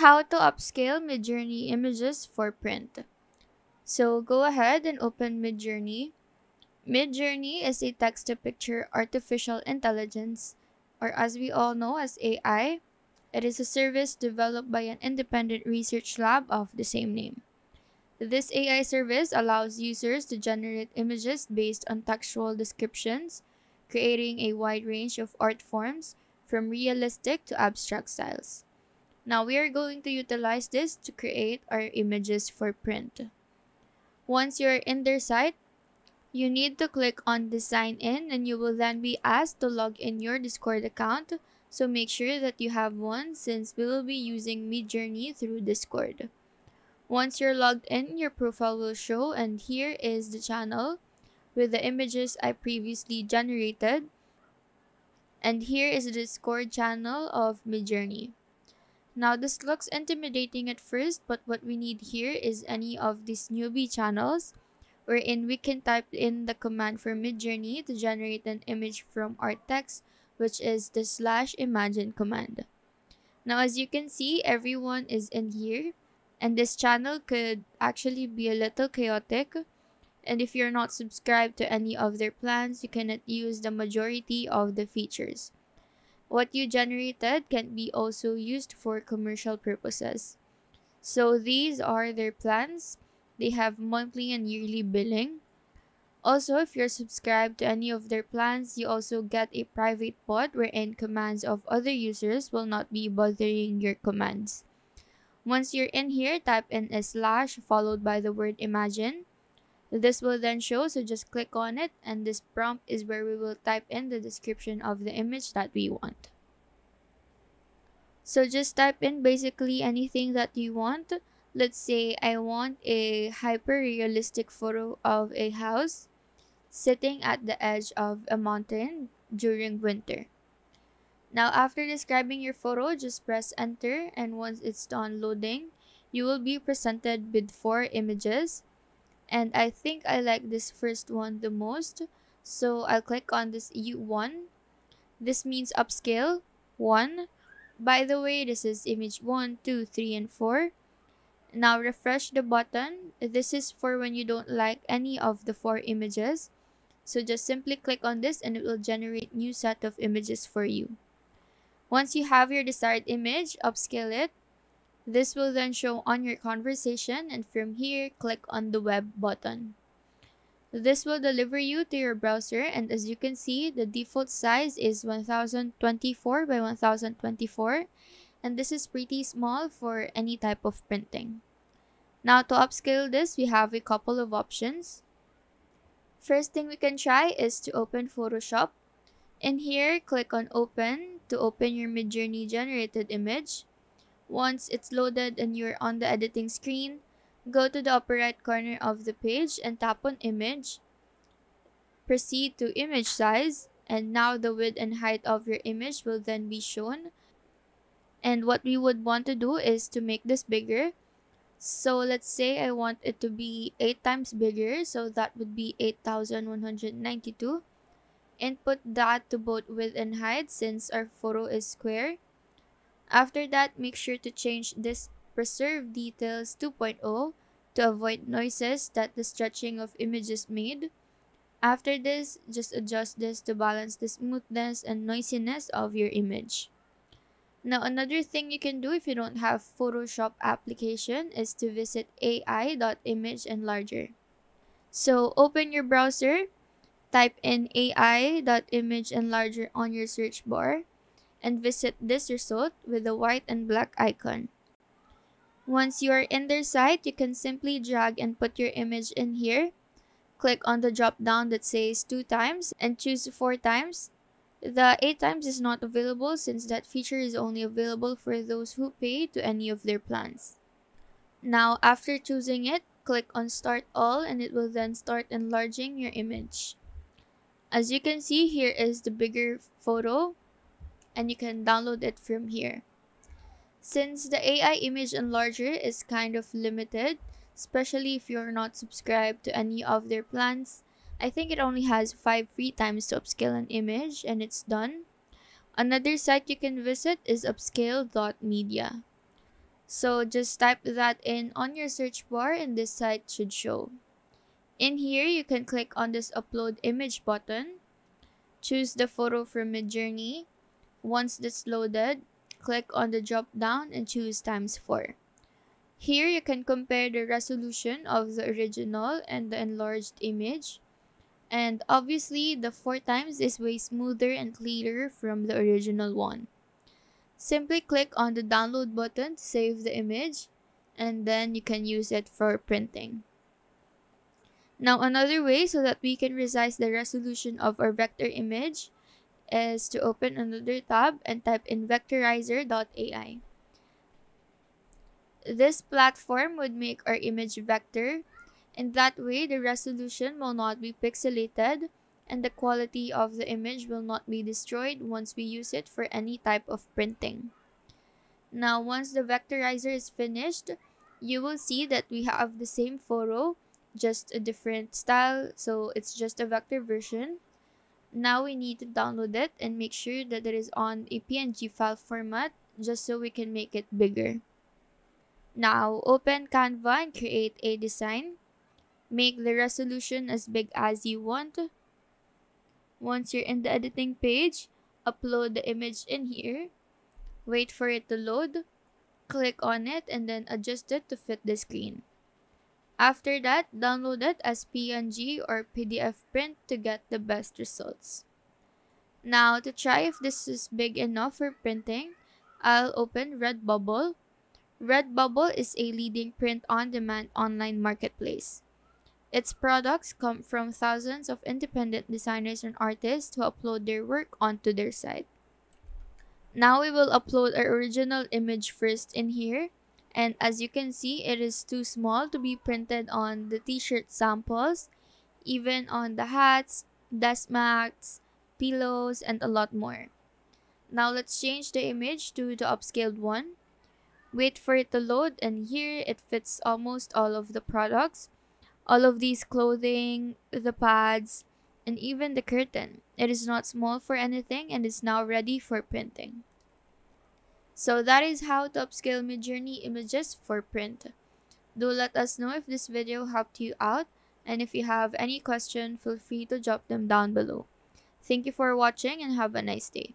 How to upscale Midjourney images for print. So go ahead and open Midjourney. Midjourney is a text-to-picture artificial intelligence, or as we all know as AI. It is a service developed by an independent research lab of the same name. This AI service allows users to generate images based on textual descriptions, creating a wide range of art forms from realistic to abstract styles. Now we are going to utilize this to create our images for print. Once you're in their site, you need to click on the sign in and you will then be asked to log in your Discord account. So make sure that you have one since we will be using Midjourney through Discord. Once you're logged in, your profile will show and here is the channel with the images I previously generated. And here is the Discord channel of Midjourney. Now this looks intimidating at first, but what we need here is any of these newbie channels wherein we can type in the command for Midjourney to generate an image from our text, which is the slash imagine command. Now as you can see, everyone is in here and this channel could actually be a little chaotic and if you're not subscribed to any of their plans you cannot use the majority of the features what you generated can be also used for commercial purposes. So these are their plans. They have monthly and yearly billing. Also if you're subscribed to any of their plans you also get a private bot wherein commands of other users will not be bothering your commands. Once you're in here, type in a slash followed by the word imagine. This will then show, so just click on it and this prompt is where we will type in the description of the image that we want. So just type in basically anything that you want. Let's say I want a hyper-realistic photo of a house sitting at the edge of a mountain during winter. Now after describing your photo, just press enter and once it's done loading, you will be presented with four images. And I think I like this first one the most. So I'll click on this U1. This means upscale 1. By the way, this is image 1, 2, 3, and 4. Now refresh the button. This is for when you don't like any of the four images. So just simply click on this and it will generate new set of images for you. Once you have your desired image, upscale it. This will then show on your conversation and from here, click on the web button. This will deliver you to your browser and as you can see, the default size is 1024 by 1024 and this is pretty small for any type of printing. Now to upscale this, we have a couple of options. First thing we can try is to open Photoshop. In here, click on open to open your Midjourney generated image. Once it's loaded and you're on the editing screen, go to the upper right corner of the page and tap on image. Proceed to image size and now the width and height of your image will then be shown. And what we would want to do is to make this bigger. So let's say I want it to be 8 times bigger, so that would be 8192 input that to both width and height since our photo is square. After that, make sure to change this preserve details 2.0 to avoid noises that the stretching of images made. After this, just adjust this to balance the smoothness and noisiness of your image. Now, another thing you can do if you don't have Photoshop application is to visit ai.image-enlarger. So, open your browser Type in AI.image-enlarger on your search bar and visit this result with the white and black icon. Once you are in their site, you can simply drag and put your image in here. Click on the drop down that says 2 times and choose 4 times. The 8 times is not available since that feature is only available for those who pay to any of their plans. Now, after choosing it, click on start all and it will then start enlarging your image. As you can see, here is the bigger photo and you can download it from here. Since the AI image enlarger is kind of limited, especially if you're not subscribed to any of their plans, I think it only has 5 free times to upscale an image and it's done. Another site you can visit is upscale.media. So just type that in on your search bar and this site should show. In here, you can click on this upload image button. Choose the photo from Midjourney. Once that's loaded, click on the drop down and choose times 4. Here you can compare the resolution of the original and the enlarged image. And obviously, the 4 times is way smoother and clearer from the original one. Simply click on the download button to save the image and then you can use it for printing. Now another way so that we can resize the resolution of our vector image is to open another tab and type in vectorizer.ai. This platform would make our image vector. In that way, the resolution will not be pixelated and the quality of the image will not be destroyed once we use it for any type of printing. Now, once the vectorizer is finished, you will see that we have the same photo, just a different style, so it's just a vector version. Now we need to download it and make sure that it is on a PNG file format just so we can make it bigger. Now, open Canva and create a design. Make the resolution as big as you want. Once you're in the editing page, upload the image in here. Wait for it to load. Click on it and then adjust it to fit the screen. After that, download it as PNG or PDF print to get the best results. Now, to try if this is big enough for printing, I'll open Redbubble Redbubble is a leading print-on-demand online marketplace. Its products come from thousands of independent designers and artists who upload their work onto their site. Now we will upload our original image first in here. And as you can see, it is too small to be printed on the t-shirt samples, even on the hats, desk mats, pillows, and a lot more. Now let's change the image to the upscaled one. Wait for it to load and here it fits almost all of the products. All of these clothing, the pads, and even the curtain. It is not small for anything and is now ready for printing. So that is how to upscale Midjourney images for print. Do let us know if this video helped you out and if you have any question, feel free to drop them down below. Thank you for watching and have a nice day.